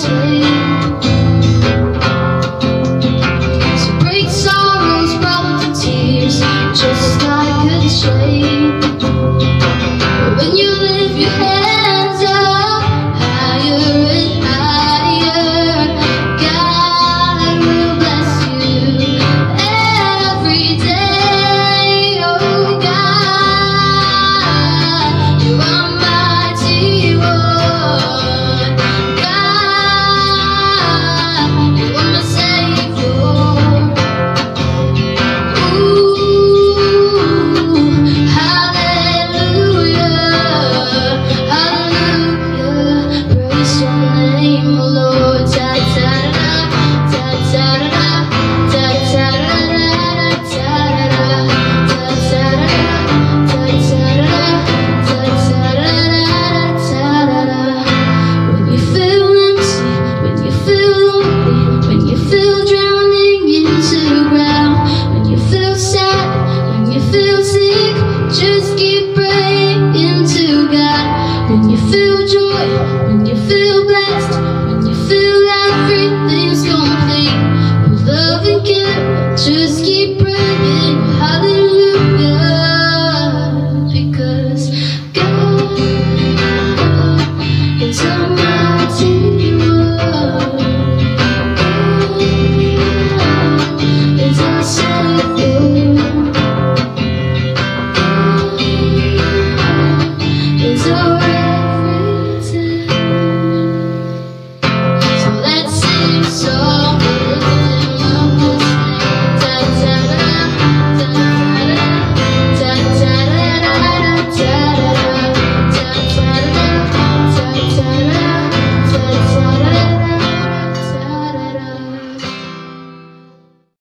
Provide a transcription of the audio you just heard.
see.